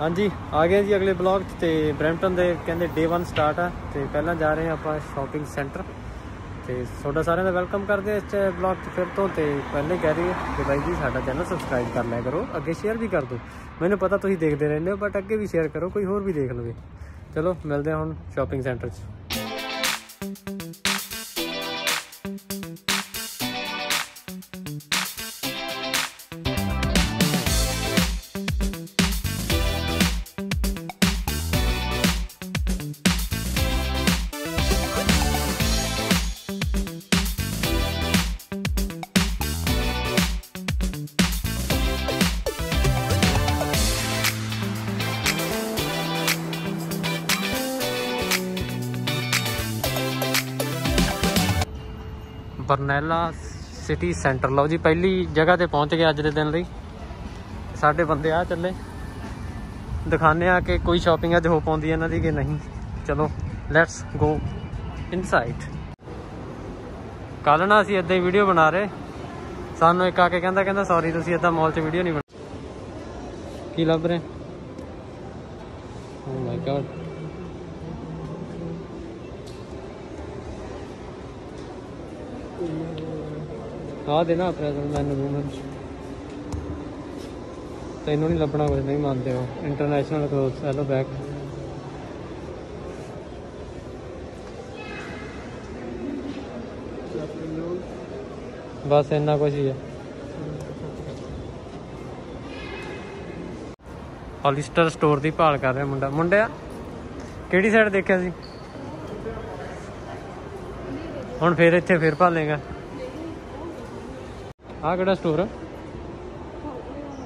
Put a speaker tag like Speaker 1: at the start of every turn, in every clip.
Speaker 1: ਹਾਂਜੀ, ਆ ਗਏ ਜੀ ਅਗਲੇ ਬਲੌਗ 'ਚ ਤੇ ਬ੍ਰੈਂਪਟਨ ਦੇ ਕਹਿੰਦੇ ਡੇ 1 ਸਟਾਰਟ ਆ ਤੇ ਪਹਿਲਾਂ ਜਾ ਰਹੇ ਆ ਆਪਾਂ ਸ਼ਾਪਿੰਗ ਸੈਂਟਰ ਤੇ ਤੁਹਾਡਾ ਸਾਰਿਆਂ ਦਾ ਵੈਲਕਮ ਕਰਦੇ ਆ ਇਸ ਬਲੌਗ 'ਚ ਫਿਰ ਤੋਂ ਤੇ ਪਹਿਲੇ ਕਹਿ ਰਹੀ ਹੈ ਕਿ ਬਾਈ ਜੀ ਸਾਡਾ ਚੈਨਲ ਸਬਸਕ੍ਰਾਈਬ ਕਰ ਲਿਆ ਕਰੋ, ਅੱਗੇ ਸ਼ੇਅਰ ਵੀ ਕਰ ਦਿਓ। ਮੈਨੂੰ ਪਤਾ ਤੁਸੀਂ ਦੇਖਦੇ ਰਹਿੰਦੇ ਹੋ ਬਟ ਅੱਗੇ ਵੀ ਸ਼ੇਅਰ ਕਰੋ, ਕੋਈ ਹੋਰ ਵੀ ਦੇਖ ਲਵੇ। ਚਲੋ, ਮਿਲਦੇ ਹਾਂ ਹੁਣ ਸ਼ਾਪਿੰਗ ਸੈਂਟਰ 'ਚ। Barnala city centre. ਲਓ ਜੀ, ਪਹਿਲੀ ਜਗ੍ਹਾ ਤੇ ਪਹੁੰਚ ਗਏ ਅੱਜ ਦੇ ਦਿਨ ਲਈ। ਸਾਡੇ ਬੰਦੇ ਆ ਚੱਲੇ। ਦਿਖਾਣੇ ਆ ਕਿ ਕੋਈ ਸ਼ਾਪਿੰਗ ਅੱਜ ਹੋ ਪਾਉਂਦੀ ਇਹਨਾਂ ਦੀ ਕਿ ਨਹੀਂ। ਚਲੋ ਲੈਟਸ ਗੋ ਇਨਸਾਈਡ ਕੱਲ ਨਾ ਅਸੀਂ ਇਦਾਂ ਹੀ ਵੀਡੀਓ ਬਣਾ ਰਹੇ। ਸਾਨੂੰ ਇੱਕ ਆ ਕੇ ਕਹਿੰਦਾ ਕਹਿੰਦਾ ਸੌਰੀ ਤੁਸੀਂ ਇਦਾਂ ਮਾਲ 'ਚ ਵੀਡੀਓ ਨਹੀਂ ਬਣਾ ਕੀ ਲੱਭ ਰਹੇ? ਓ ਮਾਈ ਗॉड ਆ ਦੇ ਨਾ ਪ੍ਰੈਜ਼ੈਂਟ ਮੈਨੂੰ ਨੂੰ ਤੈਨੂੰ ਨਹੀਂ ਲੱਭਣਾ ਕੁਝ ਨਹੀਂ ਮੰਨਦੇ ਹੋ ਇੰਟਰਨੈਸ਼ਨਲ ਕਲੋਥਸ ਹੈਲੋ ਬੈਕ ਬਸ ਇੰਨਾ ਕੁਝ ਹੀ ਹੈ। ਹੌਲਿਸਟਰ ਸਟੋਰ ਦੀ ਭਾਲ ਕਰ ਰਿਹਾ ਮੁੰਡਾ। ਮੁੰਡਿਆ, ਕਿਹੜੀ ਸਾਈਡ ਦੇਖਿਆ ਸੀ? ਹੁਣ ਫੇਰ ਇੱਥੇ ਫੇਰ ਭਾਲੇਗਾ। ਆਹ ਕਿਹੜਾ ਸਟੋਰ ਆ?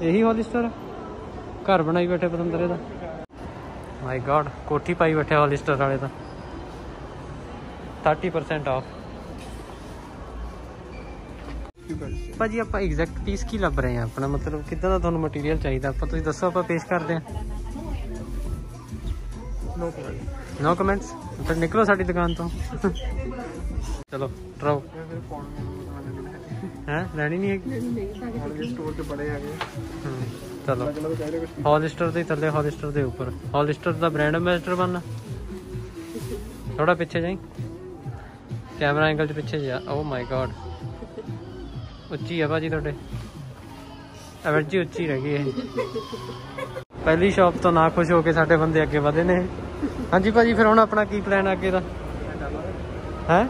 Speaker 1: ਇਹੀ ਹੌਲਿਸਟਰ ਘਰ ਬਣਾਈ ਬੈਠੇ ਪਤੰਦਰ ਇਹਦਾ ਮਾਈ ਗॉड ਕੋਠੀ ਪਾਈ ਬੈਠੇ ਹੌਲਿਸਟਰ ਵਾਲੇ ਤਾਂ। 30% ਆਫ ਭਾਜੀ ਆਪਾਂ ਐਗਜ਼ੈਕਟ ਪੀਸ ਕੀ ਲੱਭ ਰਹੇ ਆ ਆਪਣਾ ਮਤਲਬ ਕਿੱਦਾਂ ਦਾ ਤੁਹਾਨੂੰ ਮਟੀਰੀਅਲ ਚਾਹੀਦਾ? ਆਪਾਂ ਤੁਸੀਂ ਦੱਸੋ ਆਪਾਂ ਪੇਸ਼ ਕਰਦੇ ਆ
Speaker 2: ਨੋ ਕਮੈਂਟ
Speaker 1: ਨੋ ਕਮੈਂਟਸ ਫਿਰ ਨਿਕਲੋ ਸਾਡੀ ਦੁਕਾਨ ਤੋਂ। ਚਲੋ
Speaker 2: ਫੋਨ
Speaker 1: ਹੈ? ਲੈਣੀ ਨਹੀਂ ਹੈਗੀ?
Speaker 2: ਸਟੋਰ ਤੇ ਬੜੇ ਆ ਗਏ
Speaker 1: ਚਲੋ। ਹੌਲਿਸਟਰ ਦੇ ਥੱਲੇ ਹੌਲਿਸਟਰ ਦੇ ਉੱਪਰ। ਹੌਲਿਸਟਰ ਦਾ ਬ੍ਰਾਂਡ ਐਂਬੈਸਡਰ ਬਣਨਾ। ਥੋੜਾ ਪਿੱਛੇ ਜਾਈ। ਕੈਮਰਾ ਐਂਗਲ ਚ ਪਿੱਛੇ ਜਾ ਓ ਮਾਈ ਗॉड ਉੱਚੀ ਆ ਭਾਜੀ ਤੁਹਾਡੇ। ਐਵਰਜੀ ਉੱਚੀ ਰਹਿ ਗਈ ਇਹ। ਪਹਿਲੀ ਸ਼ਾਪ ਤੋਂ ਨਾ ਖੁਸ਼ ਹੋ ਕੇ ਸਾਡੇ ਬੰਦੇ ਅੱਗੇ ਵਧੇ ਨੇ ਹਾਂਜੀ ਭਾਜੀ ਫਿਰ ਹੁਣ ਆਪਣਾ ਕੀ ਪਲਾਨ ਅੱਗੇ ਦਾ? ਹੈ?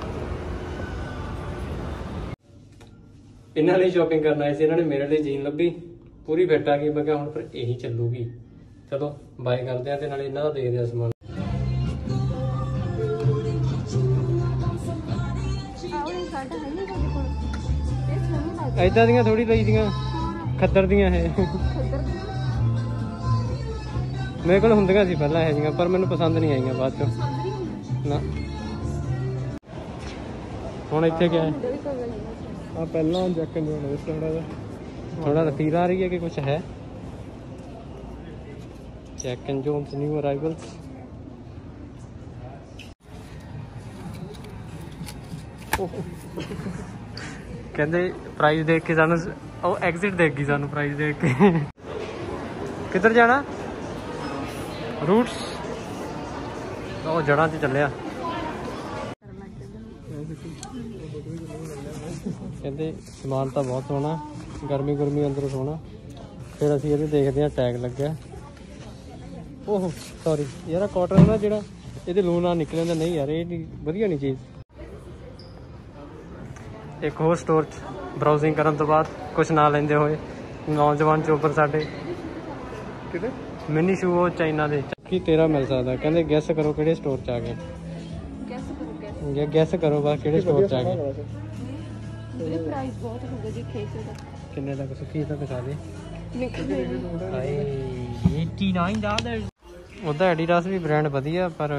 Speaker 1: ਇਹਨਾਂ ਲਈ ਸ਼ਾਪਿੰਗ ਕਰਨ ਆਏ ਸੀ, ਇਹਨਾਂ ਨੇ ਮੇਰੇ ਲਈ ਜੀਨ ਲੱਭੀ, ਪੂਰੀ ਫਿੱਟ ਆ ਗਈ, ਮੈਂ ਕਿਹਾ ਹੁਣ ਫਿਰ ਇਹੀ ਚੱਲੂਗੀ। ਚਲੋ ਬਾਏ ਕਰਦੇ ਆ ਤੇ ਨਾਲੇ ਇਹਨਾਂ ਦਾ ਦੇਖਦੇ ਆ ਸਮਾਨ। ਐਦਾਂ ਦੀਆਂ ਥੋੜੀ ਲਈ ਦੀਆਂ, ਖੱਦਰ ਦੀਆਂ
Speaker 3: ਹੈ
Speaker 1: ਮੇਰੇ ਕੋਲ ਹੁੰਦੀਆਂ ਸੀ ਪਹਿਲਾਂ ਇਹ ਜੀਆਂ ਪਰ ਮੈਨੂੰ ਪਸੰਦ ਨਹੀਂ ਆਈਆਂ ਬਾਅਦ ਚੋਂ। ਨਾ। ਹੁਣ ਇੱਥੇ ਕੀ ਹੈ?
Speaker 2: ਆ ਪਹਿਲਾਂ ਜੱਕ ਨੂੰ ਹੋਣਾ ਇਸ ਥੋੜਾ ਜਿਹਾ
Speaker 1: ਥੋੜਾ ਫੀਲ ਆ ਰਹੀ ਹੈ ਕਿ ਕੁਝ ਹੈ? Jack and Jones new arrivals ਕਹਿੰਦੇ ਪ੍ਰਾਈਸ ਦੇਖ ਕੇ ਸਾਨੂੰ ਉਹ ਐਗਜ਼ਿਟ ਦੇਖ ਗਈ ਸਾਨੂੰ ਪ੍ਰਾਈਸ ਦੇਖ ਕੇ। ਕਿੱਧਰ ਜਾਣਾ? ਰੂਟਸ ਉਹ ਜੜਾਂ 'ਚ ਚੱਲਿਆ। ਕਹਿੰਦੇ ਸਮਾਨ ਤਾਂ ਬਹੁਤ ਸੋਹਣਾ ਗਰਮੀ ਗਰਮੀ ਅੰਦਰ ਸੋਹਣਾ। ਫਿਰ ਅਸੀਂ ਇਹਦੇ ਦੇਖਦੇ ਆ ਟੈਗ ਲੱਗਿਆ। ਓਹ ਸੌਰੀ ਯਾਰ ਕਾਟਨ ਨਾ ਜਿਹੜਾ ਇਹਦੇ ਲੂਣ ਨਾਲ ਨਿਕਲ ਜਾਂਦਾ। ਨਹੀਂ ਯਾਰ ਇਹ ਨਹੀਂ ਵਧੀਆ ਨਹੀਂ ਚੀਜ਼। ਇੱਕ ਹੋਰ ਸਟੋਰ 'ਚ ਬਰਾਊਜ਼ਿੰਗ ਕਰਨ ਤੋਂ ਬਾਅਦ ਕੁਝ ਨਾ ਲੈਂਦੇ ਹੋਏ ਨੌਜਵਾਨ ਚੋਬਰ ਸਾਡੇ।
Speaker 2: ਕਿਤੇ
Speaker 1: ਮਿਨੀ ਸ਼ੂ ਉਹ ਚਾਈਨਾ ਦੇ। ਕੀ ਤੇਰਾ ਮਿਲ ਸਕਦਾ? ਕਹਿੰਦੇ ਗੈਸ ਕਰੋ ਕਿਹੜੇ ਸਟੋਰ 'ਚ ਆ ਗਏ।
Speaker 3: ਗੈਸ ਕਰੋ ਗੈਸ
Speaker 1: ਕਰੋ ਬਸ ਕਿਹੜੇ ਸਟੋਰ 'ਚ ਆ ਗਏ।
Speaker 3: ਇਹਦੇ ਪ੍ਰਾਈਸ ਬਹੁਤ ਹੋਊਗਾ ਜੀ ਖੇਸ ਦਾ
Speaker 1: ਕਿੰਨੇ ਤੱਕ ਸੁੱਕੀ ਤਾਂ ਦਿਖਾ ਦੇ।
Speaker 3: ਨਿਕਲੇ
Speaker 1: ਹਾਏ 89 ਡਾਲਰ ਉਹਦਾ ਐਡੀਡਾਸ ਵੀ ਬ੍ਰਾਂਡ ਵਧੀਆ ਪਰ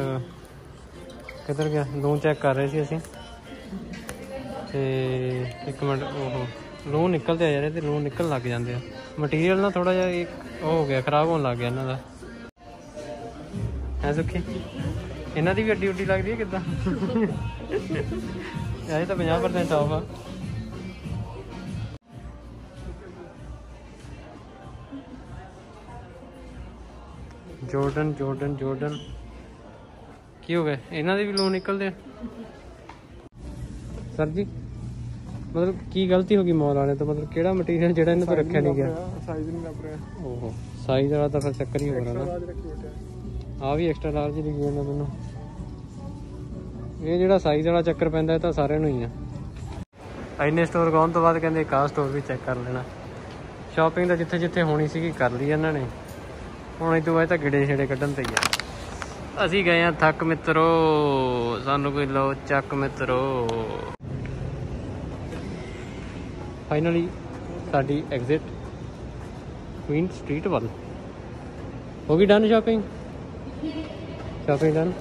Speaker 1: ਕਿੱਧਰ ਗਿਆ? ਲੋਨ ਚੈੱਕ ਕਰ ਰਹੇ ਸੀ ਅਸੀਂ। ਤੇ ਇੱਕ ਮਿੰਟ ਉਹ ਲੋਨ ਨਿਕਲਦੇ ਆ ਯਾਰ ਇਹਦੇ ਲੋਨ ਨਿਕਲ ਲੱਗ ਜਾਂਦੇ ਆ। ਮਟੀਰੀਅਲ ਨਾ ਥੋੜਾ ਜਿਹਾ ਇੱਕ ਉਹ ਹੋ ਗਿਆ ਖਰਾਬ ਹੋਣ ਲੱਗ ਗਿਆ ਇਹਨਾਂ ਦਾ। ਐ ਸੁੱਖੀ? ਇਹਨਾਂ ਦੀ ਵੀ ਅੱਡੀ ਉੱਡੀ ਲੱਗਦੀ ਹੈ ਕਿਦਾਂ? ਇਹ ਤਾਂ 50% ਆਫ ਆ। Jordan Jordan Jordan. ਕੀ ਹੋ ਗਿਆ? ਇਹਨਾਂ ਦੇ ਵੀ ਲੋ ਨਿਕਲਦੇ ਆ? ਸਰ ਜੀ ਮਤਲਬ ਕੀ ਗਲਤੀ ਹੋ ਗਈ ਮੌਲ ਵਾਲੇ ਤੋਂ? ਮਤਲਬ ਕਿਹੜਾ ਮਟੀਰੀਅਲ ਜਿਹੜਾ ਇਹਨਾਂ ਤੋਂ ਰੱਖਿਆ ਨਹੀਂ ਗਿਆ?
Speaker 2: ਸਾਈਜ਼ ਨਹੀਂ ਲੱਭ ਰਿਹਾ।
Speaker 1: ਓਹੋ ਸਾਈਜ਼ ਵਾਲਾ ਤਾਂ ਫਿਰ ਚੱਕਰ ਹੀ ਹੋ ਰਿਹਾ ਨਾ। ਆ ਵੀ ਐਕਸਟਰਾ ਲਾਰਜ ਦਿਖੀ ਜਾਂਦਾ ਮੈਨੂੰ। ਇਹ ਜਿਹੜਾ ਸਾਈਜ਼ ਵਾਲਾ ਚੱਕਰ ਪੈਂਦਾ ਇਹ ਤਾਂ ਸਾਰਿਆਂ ਨੂੰ ਹੀ ਆ। ਇੰਨੇ ਸਟੋਰ ਗਾਉਣ ਤੋਂ ਬਾਅਦ ਕਹਿੰਦੇ ਇੱਕ ਸਟੋਰ ਵੀ ਚੈੱਕ ਕਰ ਲੈਣਾ। ਸ਼ਾਪਿੰਗ ਤਾਂ ਜਿੱਥੇ ਜਿੱਥੇ ਹੋਣੀ ਸੀਗੀ ਕਰ ਲਈ ਇਹਨਾਂ ਨੇ। ਹੁਣ ਇਹ ਤੋਂ ਬਾਅਦ ਤਾਂ ਗਿੜੇ ਛੇੜੇ ਕੱਢਣ ਤੇ ਆ। ਅਸੀਂ ਗਏ ਆ ਥੱਕ ਮਿੱਤਰੋ ਸਾਨੂੰ ਕੋਈ ਲੋ ਚੱਕ ਮਿੱਤਰੋ। ਫਾਈਨਲੀ ਸਾਡੀ ਐਗਜ਼ਿਟ ਕੁਈਨ ਸਟਰੀਟ ਵੱਲ। ਹੋ ਗਈ done shopping shopping done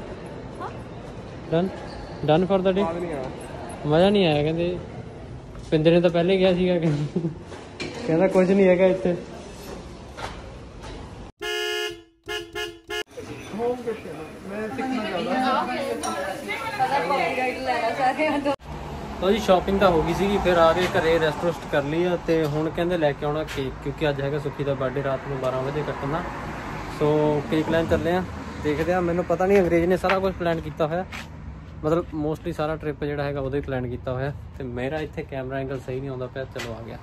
Speaker 1: done done for the day ਮਜ਼ਾ ਨਹੀਂ ਆਇਆ ਕਹਿੰਦੇ ਪਿੰਦੇ ਨੇ ਤਾਂ ਪਹਿਲੇ ਗਿਆ ਸੀਗਾ ਕਹਿੰਦਾ ਕੁਝ ਨਹੀਂ ਹੈਗਾ ਇੱਥੇ।
Speaker 3: ਲੈਣਾ ਸਾਰਿਆਂ ਤੋਂ
Speaker 1: ਲੋ ਜੀ ਸ਼ਾਪਿੰਗ ਤਾਂ ਹੋ ਗਈ ਸੀਗੀ, ਫਿਰ ਆ ਕੇ ਘਰੇ ਰੈਸਟ ਰੁਸਟ ਕਰ ਲਈ ਆ ਤੇ ਹੁਣ ਕਹਿੰਦੇ ਲੈ ਕੇ ਆਉਣਾ ਕੇਕ ਕਿਉਂਕਿ ਅੱਜ ਹੈਗਾ ਸੁੱਖੀ ਦਾ ਬਰਥਡੇ ਰਾਤ ਨੂੰ 12 ਵਜੇ ਕੱਟਣਾ। ਸੋ ਕੇਕ ਲੈਣ ਚੱਲੇ ਆ ਦੇਖਦੇ ਆ ਮੈਨੂੰ ਪਤਾ ਨਹੀਂ ਅੰਗਰੇਜ਼ ਨੇ ਸਾਰਾ ਕੁਝ ਪਲਾਨ ਕੀਤਾ ਹੋਇਆ। ਮਤਲਬ ਮੋਸਟਲੀ ਸਾਰਾ ਟ੍ਰਿਪ ਜਿਹੜਾ ਹੈਗਾ ਉਹਦਾ ਹੀ ਪਲਾਨ ਕੀਤਾ ਹੋਇਆ। ਤੇ ਮੇਰਾ ਇੱਥੇ ਕੈਮਰਾ ਐਂਗਲ ਸਹੀ ਨਹੀਂ ਆਉਂਦਾ ਪਿਆ, ਚਲੋ ਆ ਗਿਆ।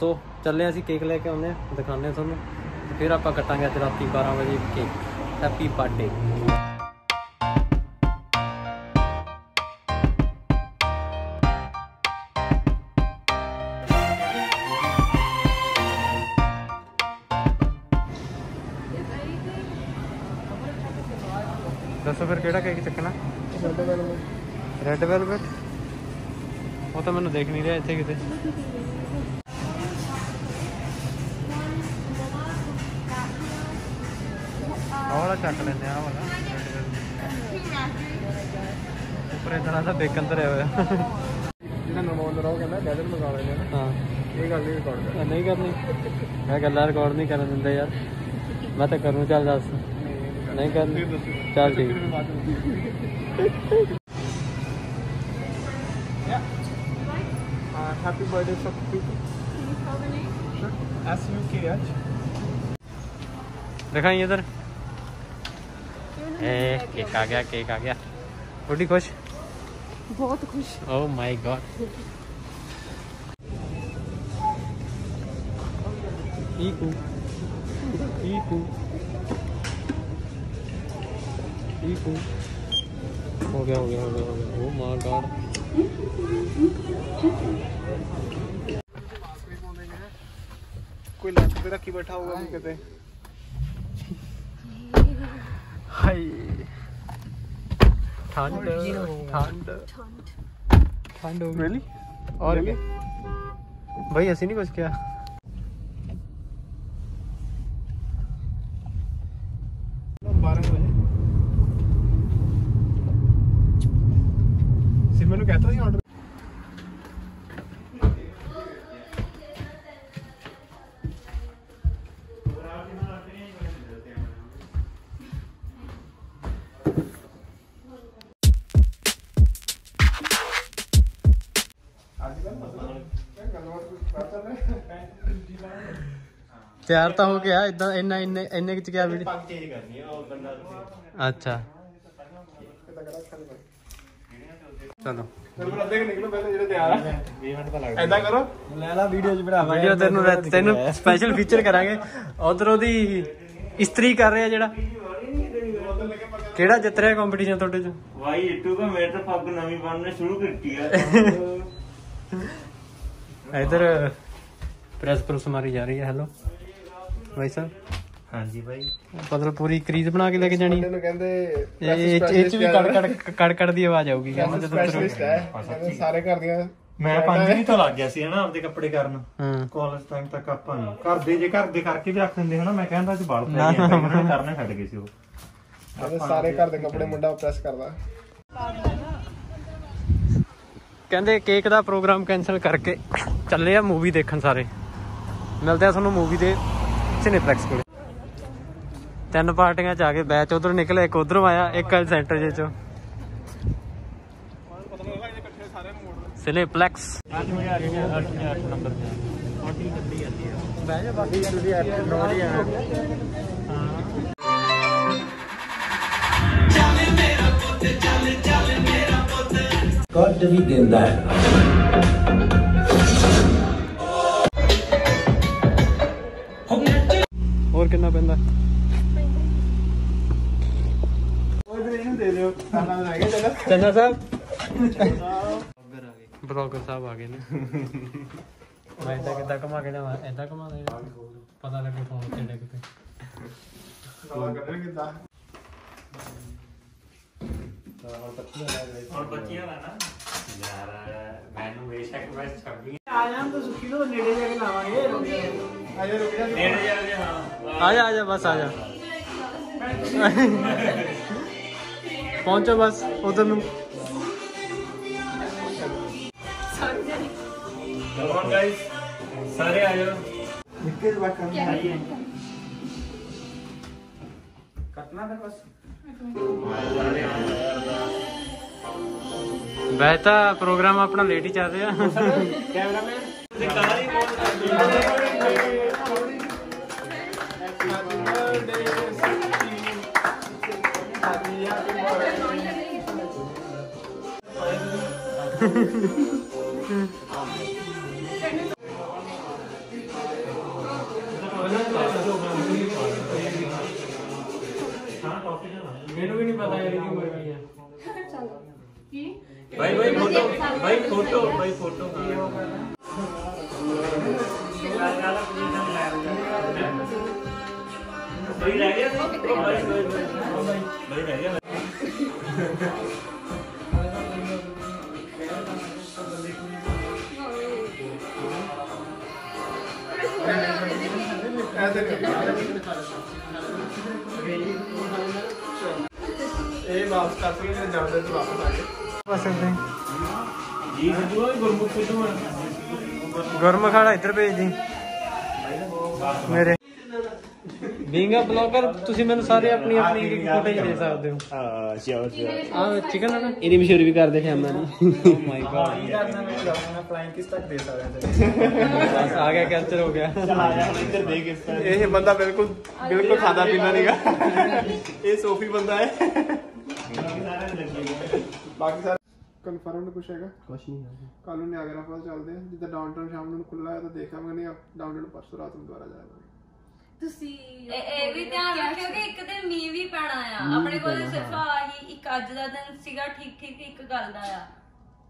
Speaker 1: ਸੋ ਚੱਲੇ ਅਸੀਂ ਕੇਕ ਲੈ ਕੇ ਆਉਂਦੇ ਆ ਦਿਖਾਉਂਦੇ ਆ ਤੁਹਾਨੂੰ। ਫਿਰ ਆਪਾਂ ਕੱਟਾਂਗੇ ਅੱਜ ਰਾਤੀ 12 ਵਜੇ ਕੇਕ ਹੈਪੀ ਬਰਥਡੇ ਦੱਸੋ ਫਿਰ ਕਿਹੜਾ ਕੇਕ ਚੱਕਣਾ? ਰੈੱਡ ਵੈਲਵਟ ਉਹ ਤਾਂ ਮੈਨੂੰ ਦੇਖ ਨਹੀਂ ਰਿਹਾ ਇੱਥੇ ਕਿਤੇ। ਆਹ ਚੱਕ ਲੈਂਦੇ ਆ ਵਾਲਾ। ਉੱਪਰ ਇਦਾਂ ਦਾ ਬੇਕਨ ਧਰਿਆ ਹੋਇਆ।
Speaker 2: ਜਿਹੜਾ ਨਵਾਂ ਉਹ ਕਹਿੰਦਾ ਗੈਜਟ ਮੰਗਾ ਲੈਣੇ ਨੇ
Speaker 1: ਹਾਂ।
Speaker 2: ਇਹ ਗੱਲ ਨਹੀਂ ਰਿਕਾਰਡ ਕਰ
Speaker 1: ਨਹੀਂ ਕਰਨੀ। ਮੈਂ ਗੱਲਾਂ ਰਿਕਾਰਡ ਨਹੀਂ ਕਰਨ ਦਿੰਦਾ ਯਾਰ। ਮੈਂ ਤਾਂ ਕਰੂੰ ਚੱਲ ਦੱਸ। ਨਹੀਂ ਕਰਨੀ ਚੱਲ ਠੀਕ
Speaker 2: ਹੈਪੀ ਬਰਥਡੇ ਸਭ ਐਸ ਯੂ ਕੇ ਐਚ
Speaker 1: ਦਿਖਾਈ ਇਧਰ ਏ ਕੇਕ ਆ ਗਿਆ ਕੇਕ ਆ ਗਿਆ ਥੋੜੀ ਖੁਸ਼
Speaker 3: ਬਹੁਤ ਖੁਸ਼
Speaker 1: ਓ ਮਾਈ ਗॉड ਈਕੂ ਈਕੂ ठीक हूँ। हो गया हो गया हो गया हो गया। ओ माय
Speaker 2: गॉड कोई लंच पे रखी बैठा होगा भी
Speaker 1: कहते हाय। ठंड ठंड। ठंड। हो
Speaker 2: गई।
Speaker 1: और क्या? भाई ऐसे नहीं कुछ क्या
Speaker 2: ਕਹਤਾ ਸੀ ਆਰਡਰ
Speaker 1: ਤਿਆਰ ਤਾਂ ਹੋ ਗਿਆ ਇਦਾਂ ਇੰਨਾ ਇੰਨੇ ਇੰਨੇ ਕੁ ਚ ਗਿਆ ਵੀਡੀਓ
Speaker 4: ਪੱਗ ਚੇਂਜ ਕਰਨੀ ਆ ਉਹ ਬੰਦਾ
Speaker 1: ਅੱਛਾ। ਚਲੋ।
Speaker 2: ਚਲੋ ਅੱਧੇ ਨਿਕਲੋ ਪਹਿਲੇ ਜਿਹੜੇ ਤਿਆਰ ਆ
Speaker 4: 20 ਮਿੰਟ ਤਾਂ ਲੱਗਦਾ
Speaker 2: ਐਦਾਂ ਕਰੋ।
Speaker 4: ਲੈ ਲਾ ਵੀਡੀਓ ਚ ਬਣਾਵਾ
Speaker 1: ਵੀਡੀਓ ਤੈਨੂੰ ਤੈਨੂੰ ਸਪੈਸ਼ਲ ਫੀਚਰ ਕਰਾਂਗੇ। ਉਧਰ ਉਹਦੀ ਇਸਤਰੀ ਕਰ ਰਿਹਾ ਜਿਹੜਾ। ਕਿਹੜਾ ਜਿੱਤ ਰਿਹਾ ਕੰਪੀਟੀਸ਼ਨ ਤੁਹਾਡੇ ਚ?
Speaker 4: ਭਾਈ ਇਟੂ ਕਾ ਮੇਰੇ ਤਾਂ ਪੱਗ ਨਵੀਂ ਬਣਨੇ ਸ਼ੁਰੂ ਕੀਤੀ ਆ।
Speaker 1: ਇਧਰ ਪ੍ਰੈਸ ਪ੍ਰੈਸ ਮਾਰੀ ਜਾ ਰਹੀ ਹੈ ਹੈਲੋ ਭਾਈ ਸਾਹਿਬ।
Speaker 4: ਹਾਂਜੀ ਭਾਈ
Speaker 1: ਮਤਲਬ ਪੂਰੀ ਕਰੀਜ਼ ਬਣਾ ਕੇ ਲੈ ਕੇ ਜਾਣੀ।
Speaker 2: ਕਹਿੰਦੇ
Speaker 1: ਇਹ ਇਹ ਇਹ ਚ ਵੀ ਕੜ ਕੜ ਕੜ ਕੜ ਦੀ ਆਵਾਜ਼ ਆਊਗੀ। ਕਹਿੰਦਾ ਜਦੋਂ
Speaker 2: ਸਪੈਸ਼ਲਿਸਟ ਹੈ ਕਹਿੰਦੇ ਸਾਰੇ ਘਰ ਦੀਆਂ
Speaker 4: ਮੈਂ ਪੰਜਵੀਂ ਤੋਂ ਲੱਗ ਗਿਆ ਸੀ ਹਨਾ ਆਪਦੇ ਕੱਪੜੇ ਕਰਨ।
Speaker 1: ਹੂੰ।
Speaker 4: ਕਾਲਜ ਟਾਈਮ ਤੱਕ ਆਪਾਂ ਨੂੰ। ਘਰ ਦੇ ਜੇ ਘਰ ਦੇ ਕਰਕੇ ਵੀ ਆਖ ਦਿੰਦੇ ਹਨਾ ਮੈਂ ਕਹਿੰਦਾ ਸੀ ਬਾਲ ਪੈ ਗਏ ਉਹਨਾਂ ਨੇ ਕਰਨੇ ਛੱਡ ਗਏ ਸੀ ਉਹ।
Speaker 2: ਕਹਿੰਦੇ ਸਾਰੇ ਘਰ ਦੇ ਕੱਪੜੇ ਮੁੰਡਾ ਪ੍ਰੈਸ ਕਰਦਾ।
Speaker 1: ਕਹਿੰਦੇ ਕੇਕ ਦਾ ਪ੍ਰੋਗਰਾਮ ਕੈਨਸਲ ਕਰਕੇ ਚੱਲੇ ਆ ਮੂਵੀ ਦੇਖਣ ਸਾਰੇ। ਮਿਲਦੇ ਆ ਤੁਹਾਨੂੰ ਮੂਵੀ ਦੇ ਸਿਨੇਪਲੈਕਸ ਕੋਲੇ। ਤਿੰਨ ਪਾਰਟੀਆਂ ਚ ਆ ਕੇ ਬੈਚ ਉਧਰ ਨਿਕਲੇ ਇੱਕ ਉਧਰੋਂ ਆਇਆ ਇੱਕ ਅਲ ਸੈਂਟਰ ਜੇ ਚੋਂ। ਸਿਨੇਪਲੈਕਸ 8 ਵਜੇ ਆ ਗਏ 8 ਨੰਬਰ ਤੇ 40 ਗੱਡੀ ਆਦੀ ਹੈ ਬਹਿ ਜਾ ਬਾਕੀ ਤੁਸੀਂ 8 9 ਵਜੇ ਆਣਾ
Speaker 5: ਕੱਢ ਵੀ ਦਿੰਦਾ ਹੈ।
Speaker 1: ਹੋਰ ਕਿੰਨਾ ਪੈਂਦਾ? ਚੰਨਾ ਸਾਹਿਬ। ਬਲੌਗਰ ਸਾਹਿਬ ਆ ਗਏ ਨੇ। ਮੈਂ ਇਦਾਂ ਕਿੱਦਾਂ ਘੁਮਾ ਕੇ ਜਾਵਾਂ ਇਦਾਂ ਘੁਮਾ ਦੇ। ਪਤਾ ਲੱਗੇ ਫੋਨ ਤੇ ਡਿੱਗ ਪਏ
Speaker 2: ਰੌਲਾ ਕੱਢਣ ਕਿੱਦਾਂ?
Speaker 4: ਹੁਣ ਬੱਚੀਆਂ ਦਾ ਨਾ। ਯਾਰ ਮੈਨੂੰ ਬੇਸ਼ੱਕ ਬਸ ਛੱਬੀ
Speaker 2: ਆਜਾ ਰੁਕ ਜਾ।
Speaker 4: ਨੇੜੇ ਜਾ ਕੇ ਹਾਂ।
Speaker 1: ਆ ਜਾ ਆ ਜਾ ਬਸ ਆ ਜਾ। ਪਹੁੰਚੋ ਬਸ ਉਧਰ ਨੂੰ।
Speaker 4: ਕਮਨ ਗਾਇਸ ਸਾਰੇ ਆ ਜਾਓ।
Speaker 2: ਨਿੱਕੇ ਜਵਾਕਾਂ ਨੂੰ
Speaker 4: ਆਈਏ
Speaker 2: ਕੱਟਣਾ ਫਿਰ ਬਸ।
Speaker 1: ਵੈਸੇ ਤਾਂ ਪ੍ਰੋਗਰਾਮ ਆਪਣਾ ਲੇਟ ਹੀ ਚੱਲ ਰਿਹਾ।
Speaker 2: ਕੈਮਰਾਮੈਨ
Speaker 4: ਤੁਸੀਂ ਕਾਰ ਹੀ?
Speaker 1: ਮੈਨੂੰ ਵੀ ਨਹੀਂ ਪਤਾ ਇਹ ਕੀ ਹੈ
Speaker 3: ਕੀ
Speaker 4: ਭਾਈ ਭਾਈ ਫੋਟੋ ਭਾਈ ਫੋਟੋ ਭਾਈ ਫੋਟੋ ਭਾਈ ਰਹਿ ਗਿਆ ਭਾਈ ਭਾਈ ਭਾਈ।
Speaker 2: ਐਸੇ ਇਹ ਵਾਪਸ ਕਰ ਕੇ ਜਾਂਦੇ ਤੇ ਵਾਪਸ ਆ ਗਏ
Speaker 1: ਬਸ ਏਦਾਂ ਹੀ
Speaker 4: ਜੀ ਸਿੱਧੂ ਗੁਰਮੁਖ ਸਿੱਧੂ
Speaker 1: ਗਰਮ ਖਾਣਾ ਇੱਧਰ ਭੇਜ ਦੀ। ਮੇਰੇ। ਬੀਇੰਗ ਅ ਬਲੌਗਰ ਤੁਸੀਂ ਮੈਨੂੰ ਸਾਰੇ ਆਪਣੀ ਆਪਣੀ ਫੁਟੇਜ ਦੇ ਸਕਦੇ ਹੋ।
Speaker 4: ਹਾਂ ਸ਼ੋਰ ਸ਼ੋਰ
Speaker 1: ਆ ਚਿਕਨ ਹੈ ਨਾ?
Speaker 6: ਇਹਦੀ ਮਸ਼ਹੂਰੀ ਵੀ ਕਰਦੇ ਫੈਮਾ ਦੀ
Speaker 1: ਓ ਮਾਈ ਗॉड
Speaker 2: ਕੀ ਕਰਨਾ ਮੈਂ ਜਾਊਂਗਾ ਫਲਾਈਂਗ ਕਿਸ ਤੱਕ ਦੇ ਸਕਦਾ
Speaker 1: ਬਸ ਆ ਗਿਆ ਕੈਪਚਰ ਹੋ ਗਿਆ।
Speaker 4: ਆ ਜਾ ਹੁਣ ਇੱਧਰ ਦੇਖ ਇਸ ਤਰ੍ਹਾਂ।
Speaker 2: ਇਹ ਬੰਦਾ ਬਿਲਕੁਲ ਬਿਲਕੁਲ ਖਾਦਾ ਪੀਂਦਾ ਨਹੀਂਗਾ ਇਹ ਸੋਫੀ ਬੰਦਾ ਹੈ। ਬਾਕੀ ਸਾਰੇ ਕਨਫਰਮ ਕੁਛ ਹੈਗਾ
Speaker 6: ਕੁਛ ਨਹੀਂ
Speaker 2: ਕੱਲ ਨੂੰ ਨਿਆਗਰਾ ਫਾਲ ਚੱਲਦੇ ਆ। ਜਿੱਦਾਂ ਡਾਊਨਟਾਊਨ ਸ਼ਾਮ ਨੂੰ ਖੁੱਲਾ ਹੈ ਤਾਂ ਦੇਖਾਂਗੇ ਨਹੀਂ ਡਾਊਨਟਾਊਨ ਪਰਸੋਂ ਰਾਤ ਨੂੰ ਦੁਬਾਰਾ ਜਾਵਾਂਗੇ
Speaker 3: ਤੁਸੀਂ
Speaker 7: ਇਹ ਇਹ ਵੀ ਧਿਆਨ ਰੱਖਿਓ ਕਿ ਇੱਕ ਦਿਨ ਮੀਂਹ ਵੀ ਪੈਣਾ ਆ। ਆਪਣੇ ਕੋਲ ਸਿਰਫ ਆਹੀ ਇੱਕ ਅੱਜ ਦਾ ਦਿਨ ਸੀਗਾ ਠੀਕ ਠੀਕ ਇੱਕ ਗੱਲ ਦਾ ਆ।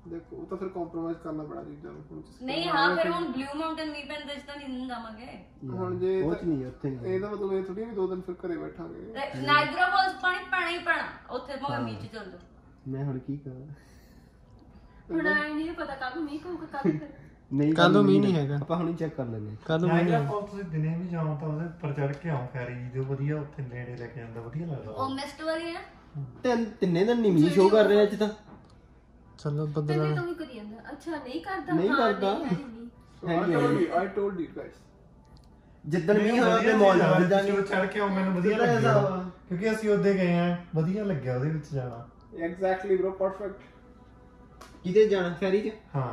Speaker 2: ਦੇਖੋ ਉਹ ਤਾਂ ਫਿਰ ਕੰਪਰੋਮਾਈਜ਼ ਕਰਨਾ ਪੈਣਾ ਚੀਜ਼ਾਂ ਨੂੰ ਹੁਣ ਤੁਸੀਂ
Speaker 7: ਨਹੀਂ ਹਾਂ ਫਿਰ ਹੁਣ ਬਲੂ ਮਾਊਂਟਨ ਮੀਂਹ ਪੈਂਦਾ ਤਾਂ ਨਹੀਂ ਜਾਵਾਂਗੇ।
Speaker 2: ਹੁਣ ਜੇ
Speaker 6: ਉਹ ਚ ਨਹੀਂ ਉੱਥੇ ਨਹੀਂ।
Speaker 2: ਇਹਦਾ ਮਤਲਬ ਇਹ ਥੋੜੀ ਵੀ ਦੋ ਦਿਨ ਫਿਰ ਘਰੇ ਬੈਠਾਂਗੇ।
Speaker 7: ਨਾਈਗਰਾ ਫਾਲਸ ਪਾਣੀ ਪੈਣਾ ਹੀ ਪੈਣਾ ਉੱਥੇ ਭਾਵੇਂ ਮੀਂਹ ਚ ਚੱਲ ਜਾਓ।
Speaker 6: ਮੈਂ ਹੁਣ ਕੀ ਕਰਾਂ?
Speaker 3: ਹੁਣ ਆਈ ਨਹੀਂ ਪਤਾ ਕਦ ਮੀਂਹ ਕਹੂਗਾ ਕਦ
Speaker 6: ਨਹੀਂ
Speaker 1: ਕੱਲ੍ਹ ਨੂੰ ਮੀਂਹ ਨਹੀਂ ਹੈਗਾ।
Speaker 6: ਆਪਾਂ ਹੁਣੀ ਚੈੱਕ ਕਰ ਲੈਨੇ
Speaker 1: ਕਦ
Speaker 4: ਮੈਂ
Speaker 1: ਮੈਂ
Speaker 4: ਕਿਹਾ ਆਪਾਂ ਤੁਸੀਂ ਦਿਨੇ ਵੀ ਜਾਓ ਤਾਂ ਉਹਦੇ ਉੱਪਰ ਚੜ ਕੇ ਆਓ ਫੈਰੀ ਜੋ ਵਧੀਆ ਉੱਥੇ ਨੇੜੇ ਲੈ ਕੇ ਜਾਂਦਾ ਵਧੀਆ ਲੱਗਦਾ
Speaker 7: ਉਹ ਮਿਸਟ ਵਾਲੀ ਆ
Speaker 6: ਤਿੰਨ ਤਿੰਨੇ ਦਿਨ ਨਹੀਂ ਮੀਂਹ ਸ਼ੋ ਕਰ ਰਿਹਾ ਅੱਜ ਤਾਂ
Speaker 1: ਚਲੋ ਬੱਦਲ
Speaker 3: ਤੂੰ ਵੀ ਕਰੀ ਜਾਂਦਾ ਅੱਛਾ ਨਹੀਂ ਕਰਦਾ
Speaker 6: ਨਹੀਂ
Speaker 3: ਹਾਂ,
Speaker 6: ਕਰਦਾ।
Speaker 3: ਨਹੀਂ, ਨਹੀਂ,
Speaker 2: So I told you, I told you guys.
Speaker 6: ਜਿੱਦਣ ਮੀਂਹ ਹੋਇਆ ਤੇ ਮੌਲ ਵੱਲ ਜਾਣੀ
Speaker 4: ਚੜ ਕੇ ਆਓ ਮੈਨੂੰ ਵਧੀਆ ਲੱਗਿਆ
Speaker 6: ਆ।
Speaker 4: ਕਿਉਂਕਿ ਅਸੀਂ ਉਹਦੇ ਗਏ ਆ ਵਧੀਆ ਲੱਗਿਆ ਉਹਦੇ ਵਿੱਚ ਜਾਣਾ
Speaker 2: Exactly, bro. Perfect.
Speaker 6: ਕਿਤੇ ਜਾਣਾ ਫੈਰੀ ਚ
Speaker 4: ਹਾਂ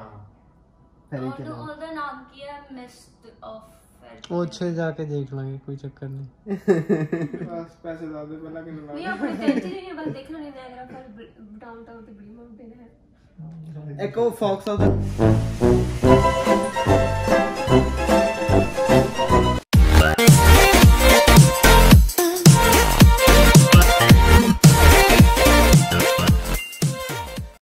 Speaker 6: ਫੈਰੀ ਚ
Speaker 7: ਉਹਦਾ ਉਹਦਾ ਨਾਮ ਕੀ ਹੈ ਮਿਸਟ ਆਫ
Speaker 1: ਉਹ ਉੱਥੇ ਜਾ ਕੇ ਦੇਖ ਲਾਂਗੇ ਕੋਈ ਚੱਕਰ ਨਹੀਂ
Speaker 2: ਬਸ ਪੈਸੇ ਦੱਸ ਦੇ ਪਹਿਲਾਂ ਕਿੰਨੇ
Speaker 3: ਨਹੀਂ
Speaker 2: ਲੱਗਦੇ
Speaker 3: ਆਪਣੇ ਟੈਂਸ਼ਨ ਨਹੀਂ ਹੈ ਬਸ ਦੇਖਣਾ ਨਹੀਂ ਨਾਇਗਰਾ ਫਾਲ ਡਾਊਨਟਾਊਨ ਤੇ